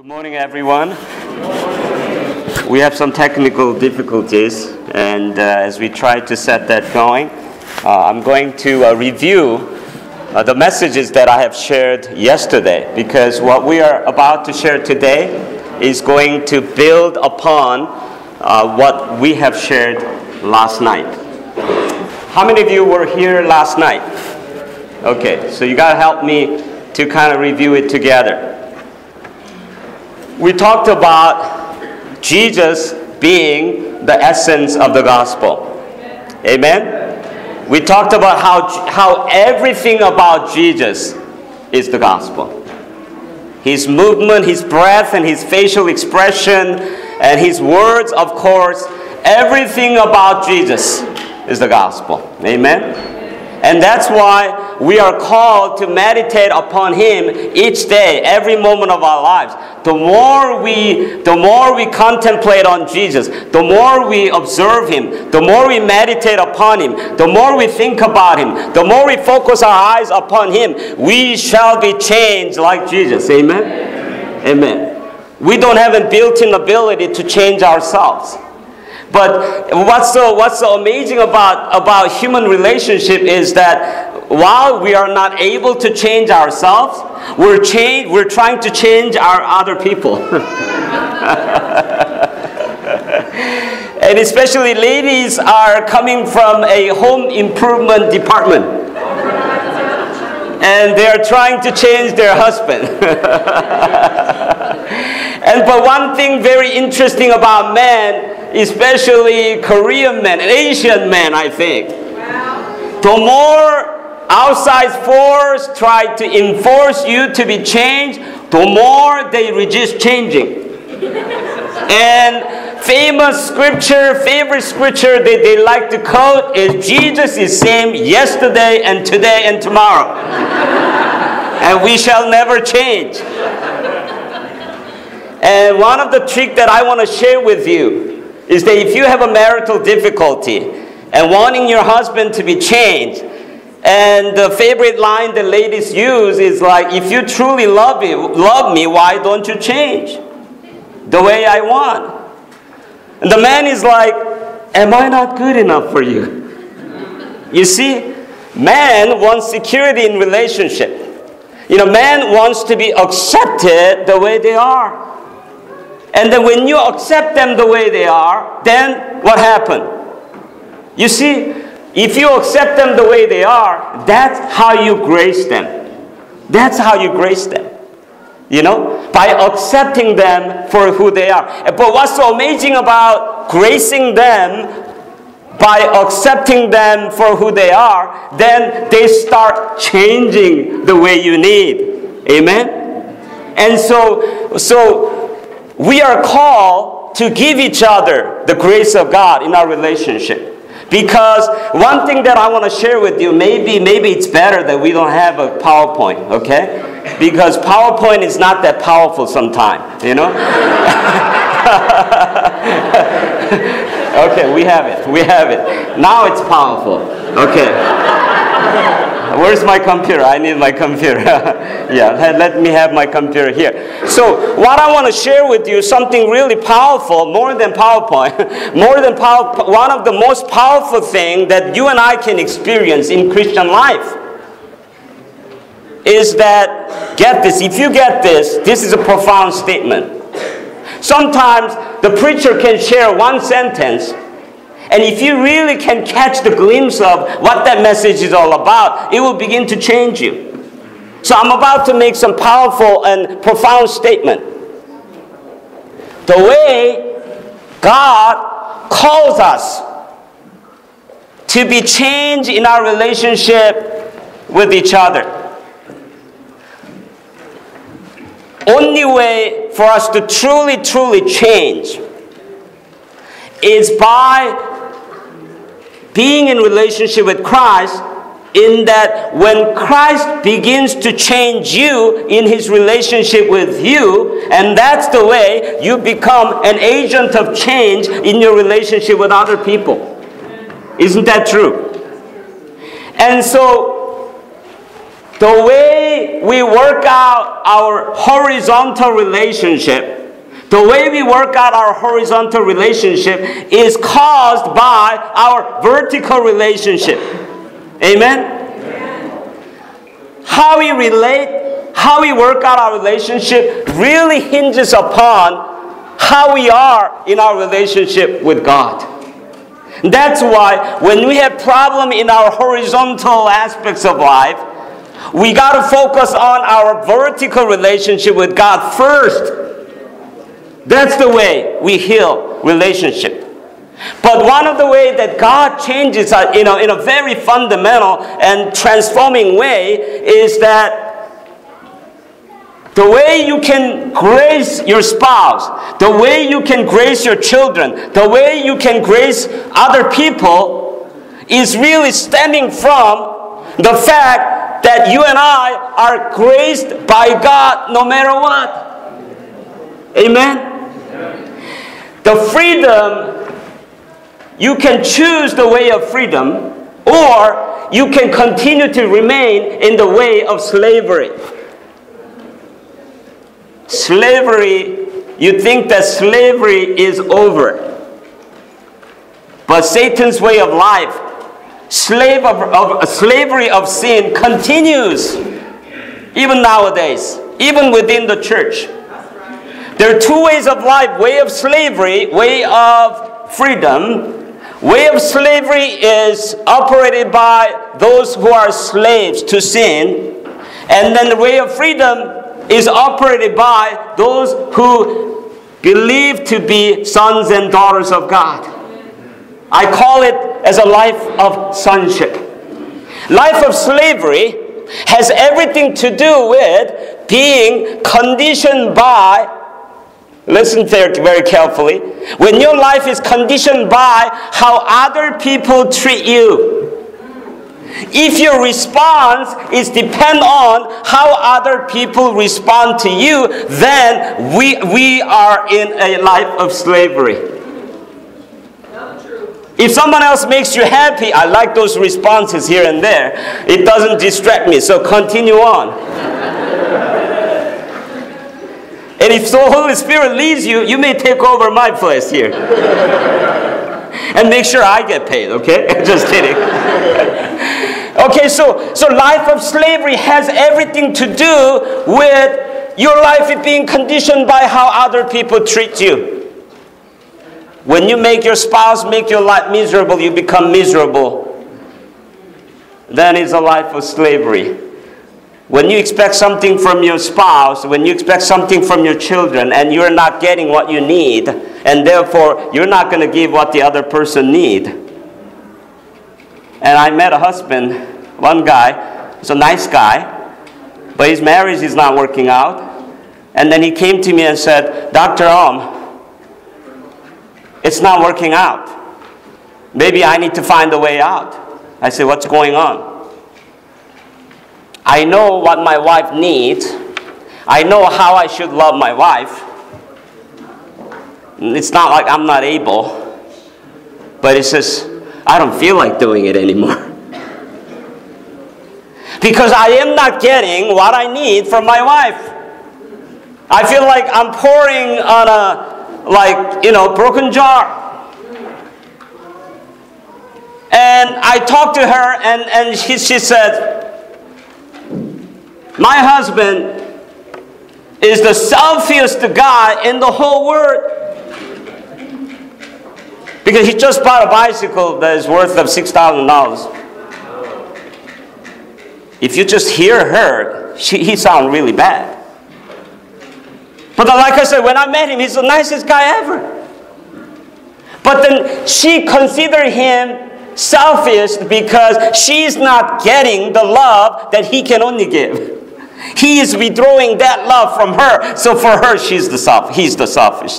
Good morning, everyone. We have some technical difficulties, and uh, as we try to set that going, uh, I'm going to uh, review uh, the messages that I have shared yesterday because what we are about to share today is going to build upon uh, what we have shared last night. How many of you were here last night? Okay, so you got to help me to kind of review it together we talked about Jesus being the essence of the gospel. Amen? We talked about how, how everything about Jesus is the gospel. His movement, his breath, and his facial expression, and his words, of course, everything about Jesus is the gospel. Amen? And that's why we are called to meditate upon him each day, every moment of our lives. The more we the more we contemplate on Jesus, the more we observe him, the more we meditate upon him, the more we think about him, the more we focus our eyes upon him, we shall be changed like Jesus. Amen. Amen. We don't have a built-in ability to change ourselves. But what's so, what's so amazing about, about human relationship is that while we are not able to change ourselves, we're, change, we're trying to change our other people. and especially ladies are coming from a home improvement department. and they're trying to change their husband. and but one thing very interesting about men especially Korean men and Asian men, I think. The more outside force try to enforce you to be changed, the more they resist changing. and famous scripture, favorite scripture that they like to quote is Jesus is same yesterday and today and tomorrow. and we shall never change. And one of the trick that I want to share with you is that if you have a marital difficulty and wanting your husband to be changed, and the favorite line the ladies use is like, if you truly love me, love me, why don't you change the way I want? And the man is like, am I not good enough for you? You see, man wants security in relationship. You know, man wants to be accepted the way they are. And then when you accept them the way they are, then what happened? You see, if you accept them the way they are, that's how you grace them. That's how you grace them. You know, by accepting them for who they are. But what's so amazing about gracing them by accepting them for who they are, then they start changing the way you need. Amen? And so, so we are called to give each other the grace of God in our relationship. Because one thing that I want to share with you, maybe maybe it's better that we don't have a PowerPoint, okay? Because PowerPoint is not that powerful sometimes, you know? okay, we have it. We have it. Now it's powerful. Okay. Where's my computer? I need my computer. yeah, let, let, me have my computer here. So, what I want to share with you something really powerful, more than PowerPoint, more than power, one of the most powerful thing that you and I can experience in Christian life is that get this. If you get this, this is a profound statement. Sometimes the preacher can share one sentence and if you really can catch the glimpse of what that message is all about, it will begin to change you. So I'm about to make some powerful and profound statement. The way God calls us to be changed in our relationship with each other. Only way for us to truly, truly change is by being in relationship with Christ in that when Christ begins to change you in his relationship with you, and that's the way you become an agent of change in your relationship with other people. Isn't that true? And so, the way we work out our horizontal relationship, the way we work out our horizontal relationship is caused by our vertical relationship. Amen? How we relate, how we work out our relationship really hinges upon how we are in our relationship with God. That's why when we have problem in our horizontal aspects of life, we got to focus on our vertical relationship with God first. That's the way we heal relationship. But one of the ways that God changes us, you know, in a very fundamental and transforming way is that the way you can grace your spouse, the way you can grace your children, the way you can grace other people is really stemming from the fact that you and I are graced by God no matter what. Amen? The freedom, you can choose the way of freedom, or you can continue to remain in the way of slavery. Slavery, you think that slavery is over. But Satan's way of life, slave of, of slavery of sin continues even nowadays, even within the church. There are two ways of life way of slavery, way of freedom. Way of slavery is operated by those who are slaves to sin. And then the way of freedom is operated by those who believe to be sons and daughters of God. I call it as a life of sonship. Life of slavery has everything to do with being conditioned by Listen very carefully. When your life is conditioned by how other people treat you, if your response is depend on how other people respond to you, then we, we are in a life of slavery. If someone else makes you happy, I like those responses here and there. It doesn't distract me, so continue on. And if the Holy Spirit leads you, you may take over my place here. and make sure I get paid, okay? Just kidding. Okay, so, so life of slavery has everything to do with your life being conditioned by how other people treat you. When you make your spouse make your life miserable, you become miserable. Then it's a life of slavery. When you expect something from your spouse, when you expect something from your children, and you're not getting what you need, and therefore you're not going to give what the other person need, and I met a husband, one guy, he's a nice guy, but his marriage is not working out. And then he came to me and said, Dr. Om, um, it's not working out. Maybe I need to find a way out. I said, What's going on? I know what my wife needs. I know how I should love my wife. It's not like I'm not able, but it's just I don't feel like doing it anymore. because I am not getting what I need from my wife. I feel like I'm pouring on a, like, you know, broken jar. And I talked to her, and, and she, she said, My husband is the selfiest guy in the whole world. Because he just bought a bicycle that is worth of $6,000. If you just hear her, she, he sounds really bad. But like I said, when I met him, he's the nicest guy ever. But then she considered him selfish because she's not getting the love that he can only give. He is withdrawing that love from her. So for her, she's the self, he's the selfish.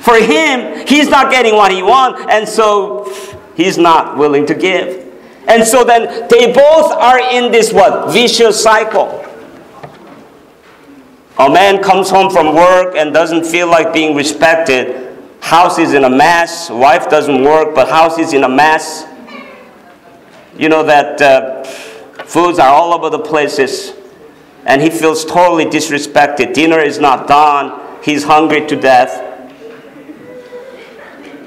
For him, he's not getting what he wants, and so he's not willing to give. And so then they both are in this what? Vicious cycle. A man comes home from work and doesn't feel like being respected. House is in a mess. Wife doesn't work, but house is in a mess. You know that uh, Foods are all over the places. And he feels totally disrespected. Dinner is not done. He's hungry to death.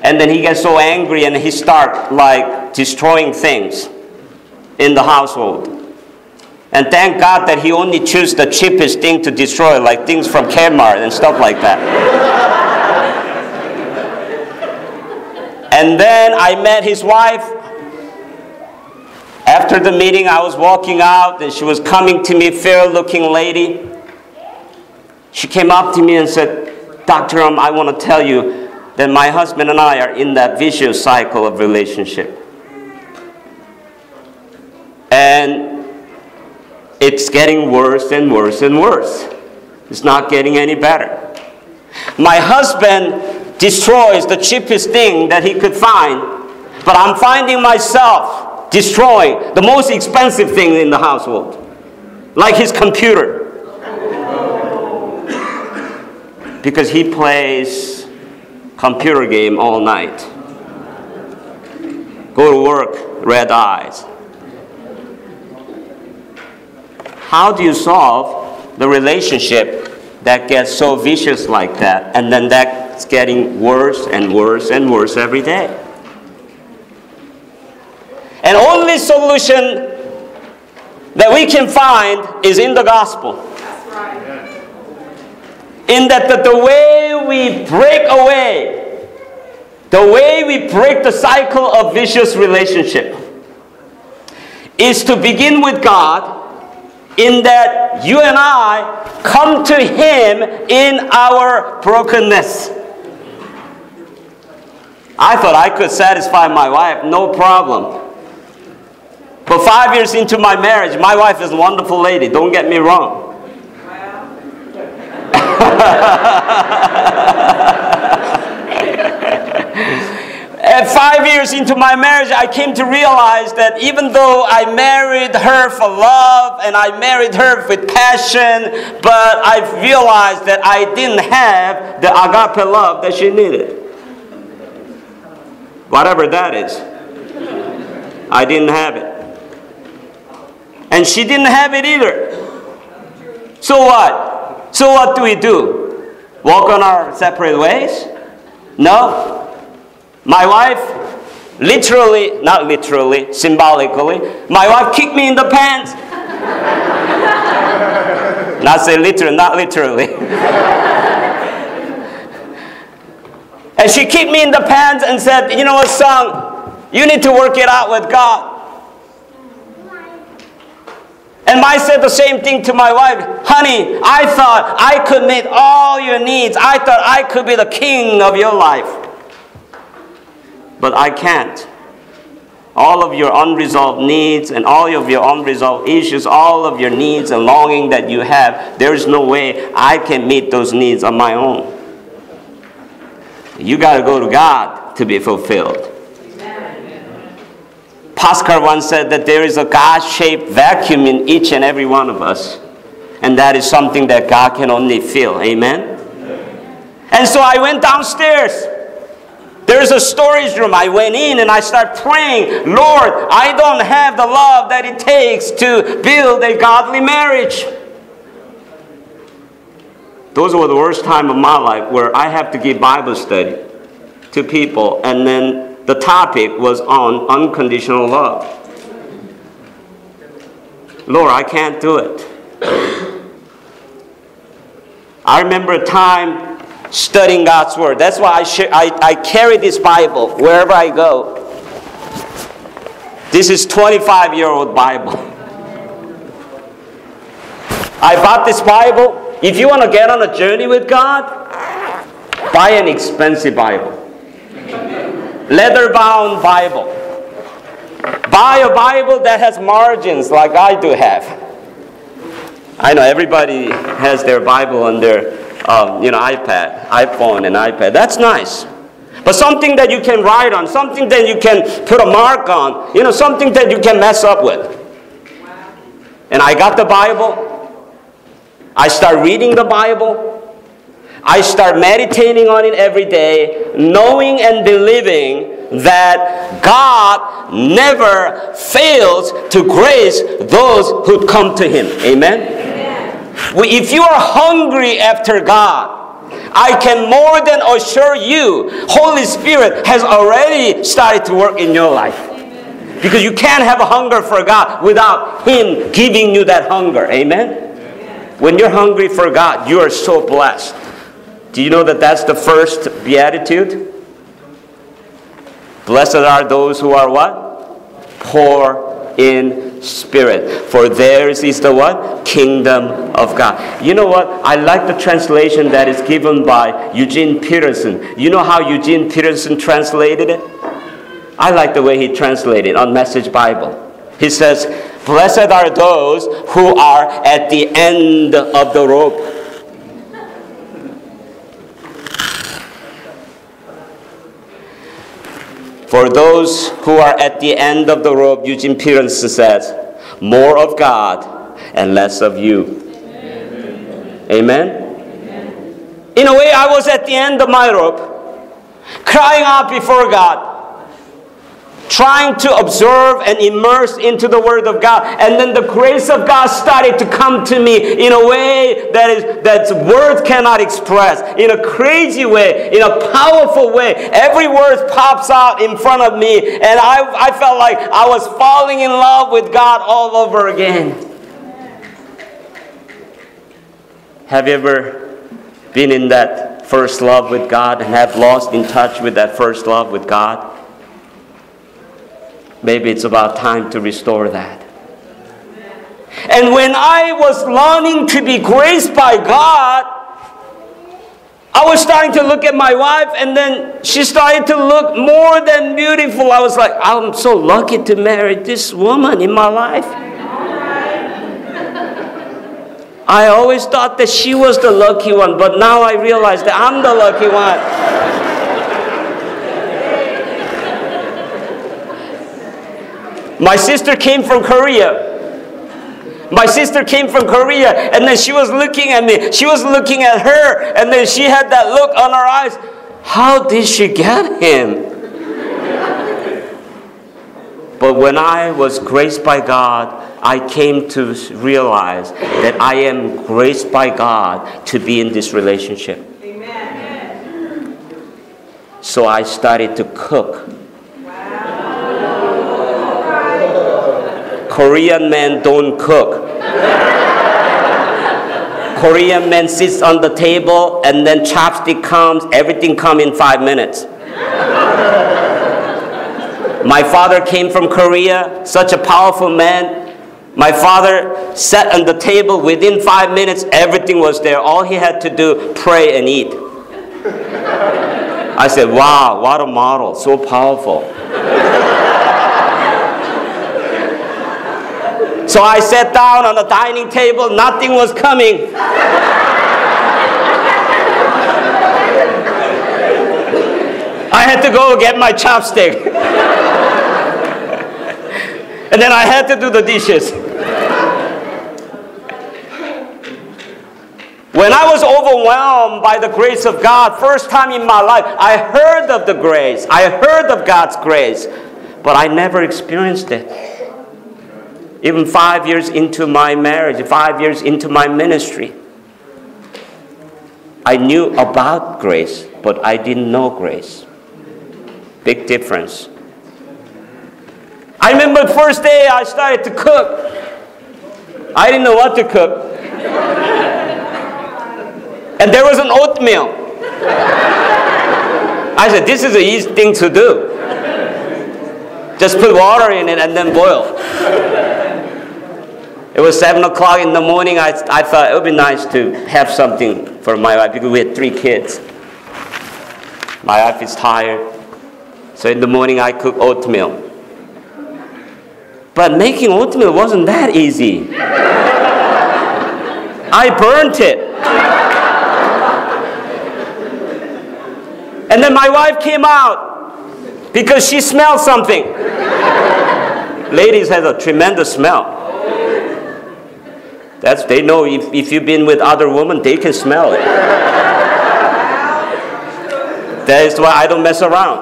And then he gets so angry and he starts like destroying things in the household. And thank God that he only chose the cheapest thing to destroy, like things from Kmart and stuff like that. and then I met his wife. After the meeting, I was walking out and she was coming to me, fair looking lady. She came up to me and said, Dr. Um, I want to tell you that my husband and I are in that vicious cycle of relationship. And it's getting worse and worse and worse. It's not getting any better. My husband destroys the cheapest thing that he could find, but I'm finding myself destroying the most expensive thing in the household, like his computer. Because he plays computer game all night. Go to work, red eyes. How do you solve the relationship that gets so vicious like that and then that's getting worse and worse and worse every day? And only solution that we can find is in the gospel. In that the, the way we break away, the way we break the cycle of vicious relationship is to begin with God in that you and I come to Him in our brokenness. I thought I could satisfy my wife, no problem. But five years into my marriage, my wife is a wonderful lady, don't get me wrong. At five years into my marriage, I came to realize that even though I married her for love and I married her with passion, but I realized that I didn't have the agape love that she needed. Whatever that is, I didn't have it. And she didn't have it either. So what? So what do we do? Walk on our separate ways? No. My wife, literally, not literally, symbolically, my wife kicked me in the pants. not say literally, not literally. and she kicked me in the pants and said, You know what, son, you need to work it out with God. And I said the same thing to my wife. Honey, I thought I could meet all your needs. I thought I could be the king of your life but I can't. All of your unresolved needs and all of your unresolved issues, all of your needs and longing that you have, there's no way I can meet those needs on my own. You got to go to God to be fulfilled. Pascal once said that there is a God shaped vacuum in each and every one of us, and that is something that God can only fill. Amen? And so I went downstairs there's a storage room. I went in and I started praying, Lord, I don't have the love that it takes to build a godly marriage. Those were the worst time of my life where I have to give Bible study to people and then the topic was on unconditional love. Lord, I can't do it. I remember a time studying God's Word. That's why I, I, I carry this Bible wherever I go. This is 25 year old Bible. I bought this Bible. If you want to get on a journey with God, buy an expensive Bible. Leather bound Bible. Buy a Bible that has margins like I do have. I know everybody has their Bible on their um, you know, iPad, iPhone and iPad. That's nice. But something that you can write on, something that you can put a mark on, you know, something that you can mess up with. And I got the Bible. I start reading the Bible. I start meditating on it every day, knowing and believing that God never fails to grace those who come to Him. Amen? Amen. If you are hungry after God, I can more than assure you, Holy Spirit has already started to work in your life. Because you can't have a hunger for God without Him giving you that hunger. Amen? When you're hungry for God, you are so blessed. Do you know that that's the first beatitude? Blessed are those who are what? Poor in spirit. For theirs is the what? Kingdom of God. You know what? I like the translation that is given by Eugene Peterson. You know how Eugene Peterson translated it? I like the way he translated on Message Bible. He says, Blessed are those who are at the end of the rope. For those who are at the end of the rope, Eugene Peterson says, more of God and less of you. Amen. Amen? Amen? In a way, I was at the end of my rope, crying out before God trying to observe and immerse into the Word of God. And then the grace of God started to come to me in a way that is that words cannot express, in a crazy way, in a powerful way. Every word pops out in front of me, and I, I felt like I was falling in love with God all over again. Have you ever been in that first love with God and have lost in touch with that first love with God? Maybe it's about time to restore that. And when I was longing to be graced by God, I was starting to look at my wife, and then she started to look more than beautiful. I was like, I'm so lucky to marry this woman in my life. I always thought that she was the lucky one, but now I realize that I'm the lucky one. My sister came from Korea. My sister came from Korea and then she was looking at me. She was looking at her and then she had that look on her eyes. How did she get him? but when I was graced by God, I came to realize that I am graced by God to be in this relationship. Amen. So I started to cook Korean men don't cook. Korean man sits on the table and then chopstick comes, everything come in five minutes. My father came from Korea, such a powerful man. My father sat on the table within five minutes, everything was there. All he had to do, pray and eat. I said, wow, what a model, so powerful. So I sat down on the dining table, nothing was coming. I had to go get my chopstick. and then I had to do the dishes. When I was overwhelmed by the grace of God, first time in my life, I heard of the grace. I heard of God's grace, but I never experienced it. Even five years into my marriage, five years into my ministry, I knew about grace, but I didn't know grace. Big difference. I remember the first day I started to cook. I didn't know what to cook. and there was an oatmeal. I said, this is an easy thing to do. Just put water in it and then boil. It was 7 o'clock in the morning. I, I thought it would be nice to have something for my wife because we had three kids. My wife is tired. So in the morning, I cook oatmeal. But making oatmeal wasn't that easy. I burnt it. And then my wife came out because she smelled something. Ladies has a tremendous smell. That's, they know if, if you've been with other women, they can smell it. That is why I don't mess around.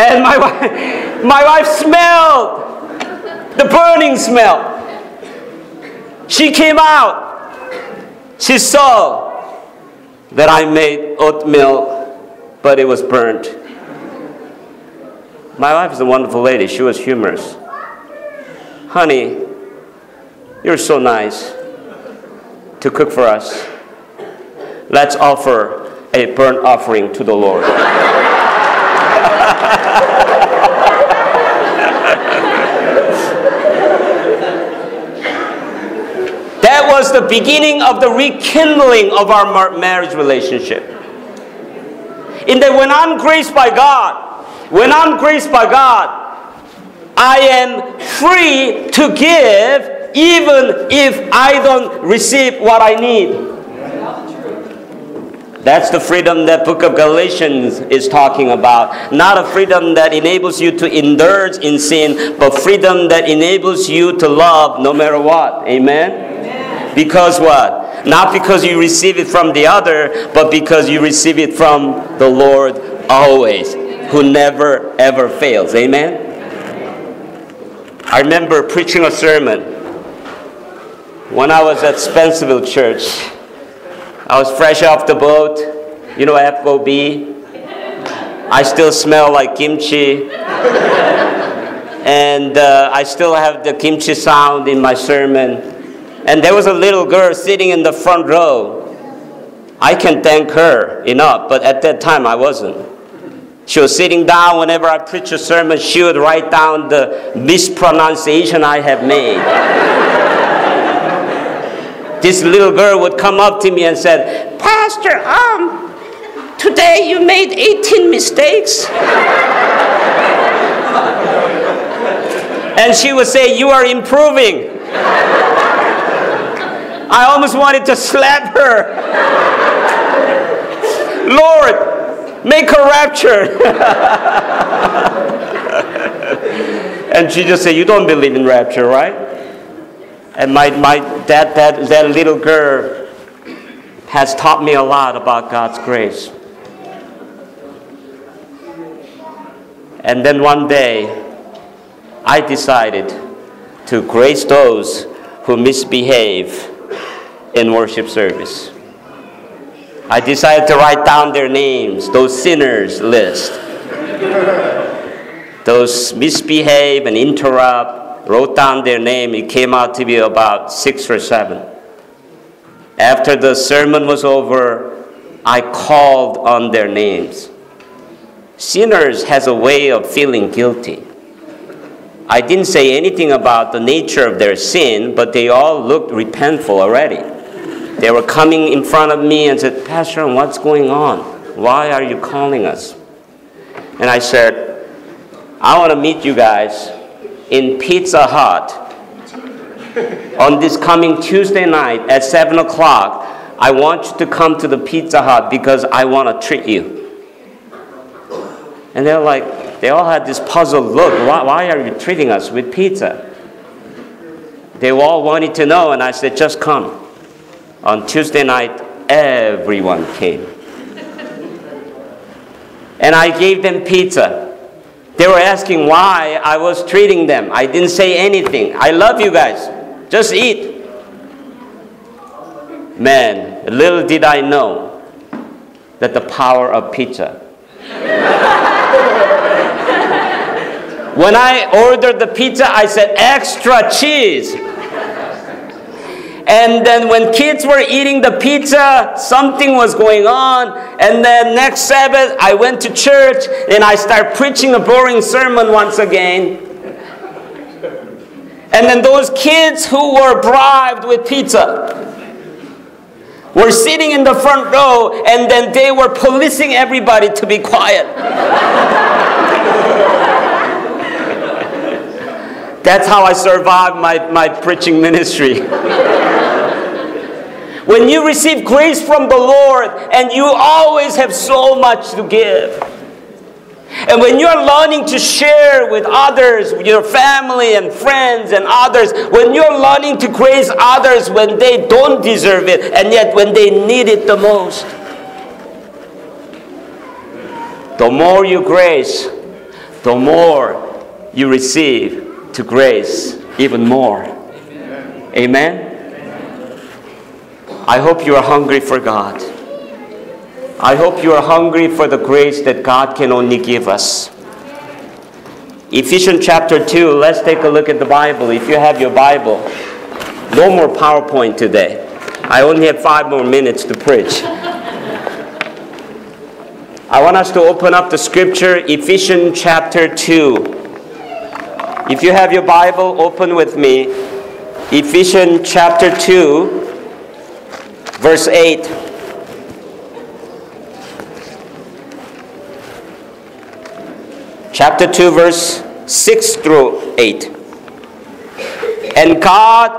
And my wife, my wife smelled the burning smell. She came out. She saw that I made oatmeal, but it was burnt. My wife is a wonderful lady. She was humorous. Honey, you're so nice to cook for us. Let's offer a burnt offering to the Lord. that was the beginning of the rekindling of our marriage relationship. In that, when I'm graced by God, when I'm graced by God, I am free to give even if I don't receive what I need. That's the freedom that book of Galatians is talking about. Not a freedom that enables you to indulge in sin, but freedom that enables you to love no matter what. Amen? Amen. Because what? Not because you receive it from the other, but because you receive it from the Lord always who never ever fails. Amen? I remember preaching a sermon when I was at Spencerville Church. I was fresh off the boat, you know, FOB. I still smell like kimchi. and uh, I still have the kimchi sound in my sermon. And there was a little girl sitting in the front row. I can thank her enough, but at that time I wasn't. She was sitting down whenever I preach a sermon, she would write down the mispronunciation I have made. This little girl would come up to me and said, Pastor, um, today you made 18 mistakes. and she would say, You are improving. I almost wanted to slap her. Lord, Make her rapture. and she just said, You don't believe in rapture, right? And my, my that, that, that little girl has taught me a lot about God's grace. And then one day, I decided to grace those who misbehave in worship service. I decided to write down their names, those sinners list. those misbehave and interrupt, wrote down their name. It came out to be about six or seven. After the sermon was over, I called on their names. Sinners has a way of feeling guilty. I didn't say anything about the nature of their sin, but they all looked repentful already. They were coming in front of me and said, Pastor, what's going on? Why are you calling us? And I said, I want to meet you guys in Pizza Hut on this coming Tuesday night at 7 o'clock. I want you to come to the Pizza Hut because I want to treat you. And they're like, they all had this puzzled look. Why, why are you treating us with pizza? They all wanted to know, and I said, just come. On Tuesday night, everyone came. and I gave them pizza. They were asking why I was treating them. I didn't say anything. I love you guys. Just eat. Man, little did I know that the power of pizza. when I ordered the pizza, I said extra cheese. And then when kids were eating the pizza, something was going on. And then next Sabbath, I went to church and I started preaching a boring sermon once again. And then those kids who were bribed with pizza were sitting in the front row and then they were policing everybody to be quiet. That's how I survived my, my preaching ministry. When you receive grace from the Lord and you always have so much to give. And when you're learning to share with others, with your family and friends and others, when you're learning to grace others when they don't deserve it and yet when they need it the most, the more you grace, the more you receive to grace even more. Amen. Amen. I hope you are hungry for God. I hope you are hungry for the grace that God can only give us. Ephesians chapter 2, let's take a look at the Bible. If you have your Bible, no more PowerPoint today. I only have five more minutes to preach. I want us to open up the scripture, Ephesians chapter 2. If you have your Bible, open with me. Ephesians chapter 2, verse 8. Chapter 2, verse 6 through 8. And God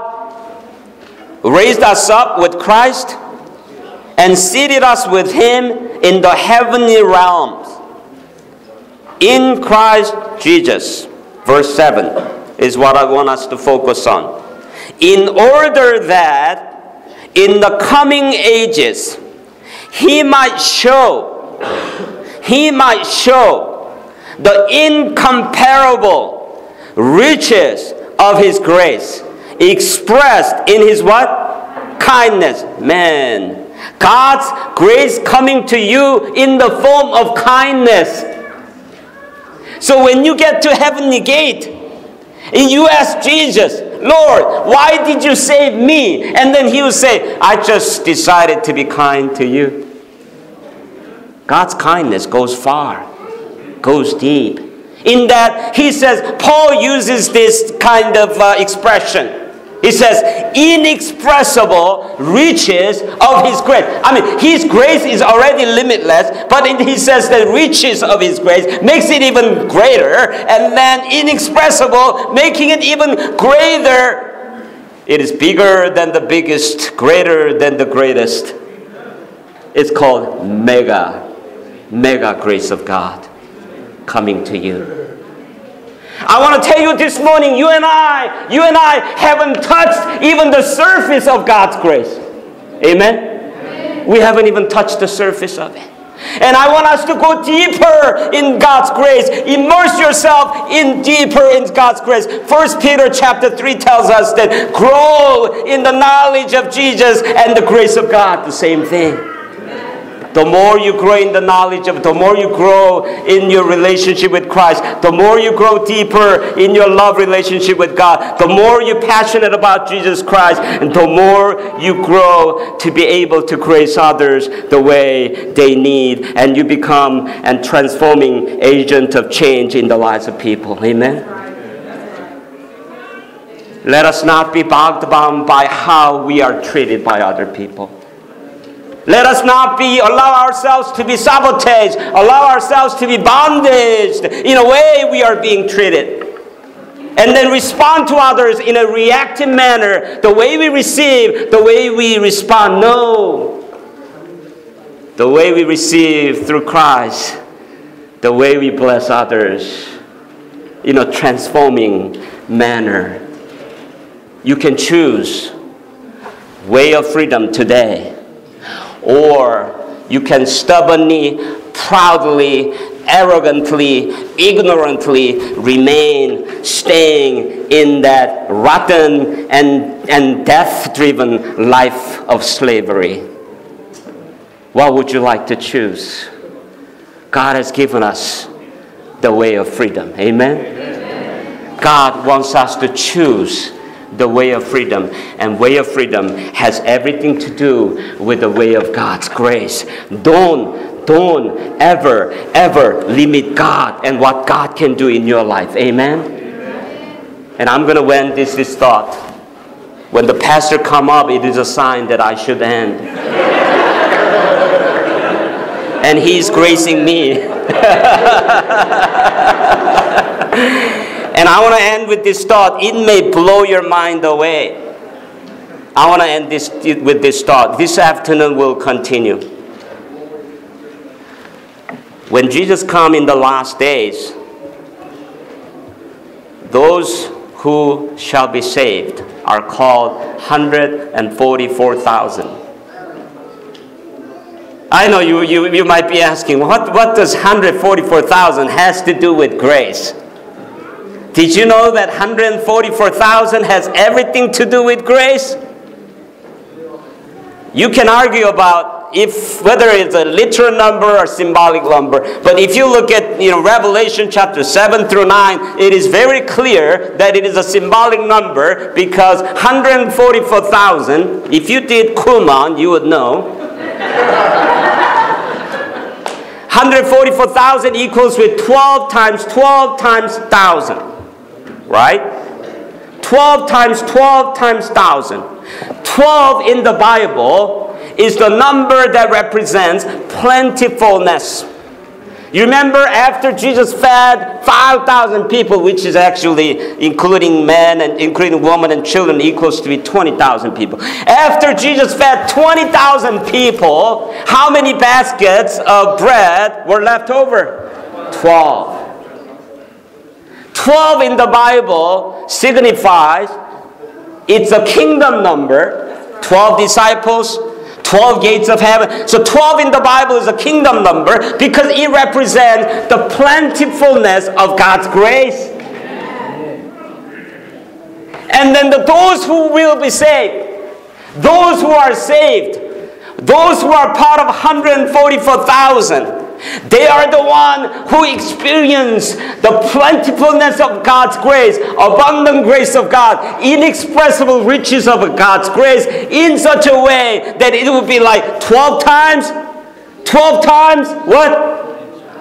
raised us up with Christ and seated us with Him in the heavenly realms in Christ Jesus Verse 7 is what I want us to focus on. In order that in the coming ages he might show, he might show the incomparable riches of his grace expressed in his what? Kindness. Man. God's grace coming to you in the form of kindness. So when you get to heavenly gate, and you ask Jesus, Lord, why did you save me? And then he will say, I just decided to be kind to you. God's kindness goes far, goes deep. In that, he says, Paul uses this kind of uh, expression. He says, inexpressible riches of His grace. I mean, His grace is already limitless, but He says the riches of His grace makes it even greater, and then inexpressible, making it even greater. It is bigger than the biggest, greater than the greatest. It's called mega, mega grace of God coming to you. I want to tell you this morning, you and I, you and I haven't touched even the surface of God's grace. Amen? Amen? We haven't even touched the surface of it. And I want us to go deeper in God's grace. Immerse yourself in deeper in God's grace. First Peter chapter 3 tells us that grow in the knowledge of Jesus and the grace of God. The same thing. The more you grow in the knowledge of, the more you grow in your relationship with Christ, the more you grow deeper in your love relationship with God, the more you're passionate about Jesus Christ, and the more you grow to be able to grace others the way they need, and you become a transforming agent of change in the lives of people. Amen. Let us not be bogged down by how we are treated by other people. Let us not be allow ourselves to be sabotaged, allow ourselves to be bondaged in a way we are being treated. And then respond to others in a reactive manner, the way we receive, the way we respond. No. The way we receive through Christ, the way we bless others in a transforming manner. You can choose way of freedom today or you can stubbornly, proudly, arrogantly, ignorantly remain staying in that rotten and, and death driven life of slavery. What would you like to choose? God has given us the way of freedom. Amen? Amen. God wants us to choose the way of freedom. And way of freedom has everything to do with the way of God's grace. Don't, don't ever, ever limit God and what God can do in your life. Amen? Amen. And I'm going to end this, this thought. When the pastor come up, it is a sign that I should end. and he's gracing me. And I want to end with this thought. It may blow your mind away. I want to end this with this thought. This afternoon will continue. When Jesus come in the last days, those who shall be saved are called 144,000. I know you, you, you might be asking, what, what does 144,000 has to do with grace? Did you know that 144,000 has everything to do with grace? You can argue about if whether it's a literal number or symbolic number, but if you look at you know Revelation chapter 7 through 9, it is very clear that it is a symbolic number because 144,000, if you did Kumon, you would know. 144,000 equals with 12 times 12 times 1,000. Right? 12 times 12 times 1,000. 12 in the Bible is the number that represents plentifulness. You remember after Jesus fed 5,000 people, which is actually including men and including women and children, equals to be 20,000 people. After Jesus fed 20,000 people, how many baskets of bread were left over? 12. 12 in the Bible signifies it's a kingdom number. 12 disciples, 12 gates of heaven. So 12 in the Bible is a kingdom number because it represents the plentifulness of God's grace. And then the, those who will be saved, those who are saved, those who are part of 144,000, they are the one who experience the plentifulness of God's grace, abundant grace of God, inexpressible riches of God's grace in such a way that it would be like 12 times, 12 times what?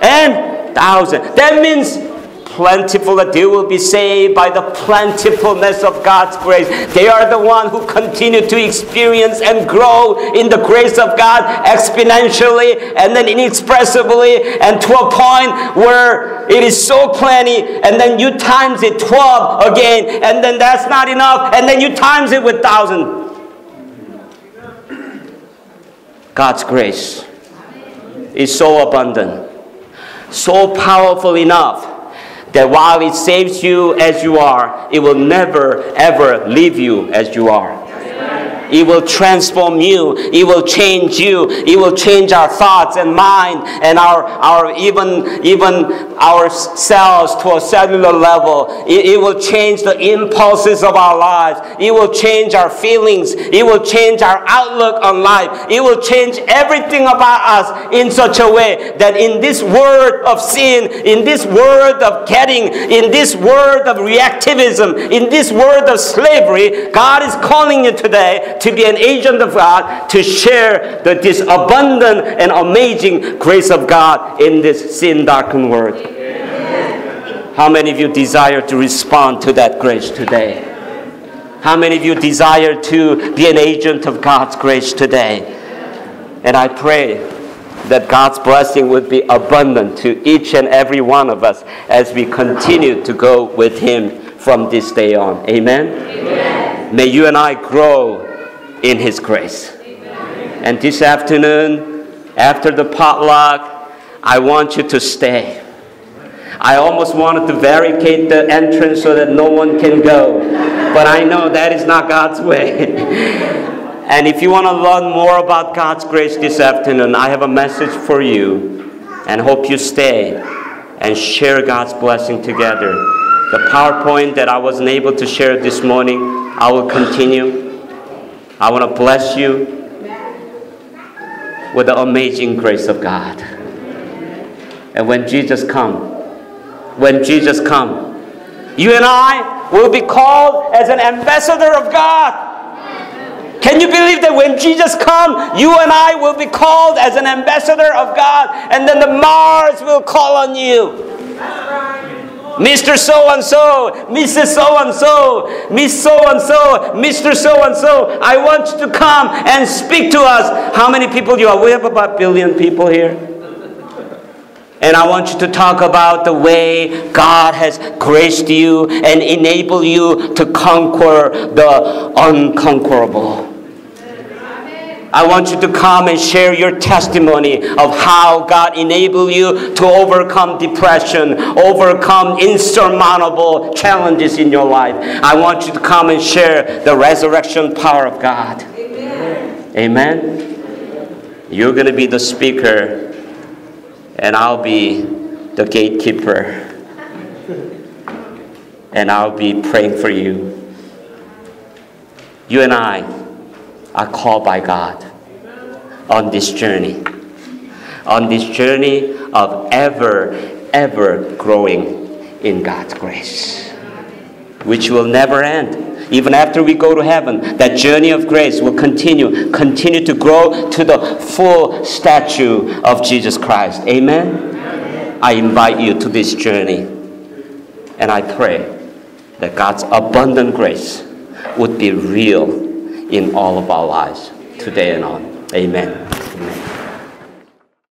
And thousand. That means plentiful that they will be saved by the plentifulness of God's grace. They are the one who continue to experience and grow in the grace of God exponentially and then inexpressibly and to a point where it is so plenty and then you times it 12 again and then that's not enough and then you times it with thousand. God's grace is so abundant, so powerful enough that while it saves you as you are, it will never ever leave you as you are. It will transform you. It will change you. It will change our thoughts and mind and our, our even, even our cells to a cellular level. It, it will change the impulses of our lives. It will change our feelings. It will change our outlook on life. It will change everything about us in such a way that in this world of sin, in this world of getting, in this world of reactivism, in this world of slavery, God is calling you today to be an agent of God to share the, this abundant and amazing grace of God in this sin darkened world. How many of you desire to respond to that grace today? How many of you desire to be an agent of God's grace today? And I pray that God's blessing would be abundant to each and every one of us as we continue to go with Him from this day on. Amen? Amen. May you and I grow in His grace. And this afternoon, after the potluck, I want you to stay. I almost wanted to barricade the entrance so that no one can go, but I know that is not God's way. and if you want to learn more about God's grace this afternoon, I have a message for you and hope you stay and share God's blessing together. The PowerPoint that I wasn't able to share this morning, I will continue. I want to bless you with the amazing grace of God. And when Jesus come, when Jesus come, you and I will be called as an ambassador of God. Can you believe that when Jesus come, you and I will be called as an ambassador of God, and then the Mars will call on you. Mr. So and so, Mrs. So and so, Miss So and so, Mr. So and so, I want you to come and speak to us. How many people you are? We have about a billion people here. And I want you to talk about the way God has graced you and enabled you to conquer the unconquerable. I want you to come and share your testimony of how God enabled you to overcome depression, overcome insurmountable challenges in your life. I want you to come and share the resurrection power of God. Amen. Amen. You're going to be the speaker, and I'll be the gatekeeper. And I'll be praying for you. You and I are called by God on this journey. On this journey of ever, ever growing in God's grace, which will never end. Even after we go to heaven, that journey of grace will continue, continue to grow to the full statue of Jesus Christ. Amen? I invite you to this journey. And I pray that God's abundant grace would be real in all of our lives today and on. Amen. Amen.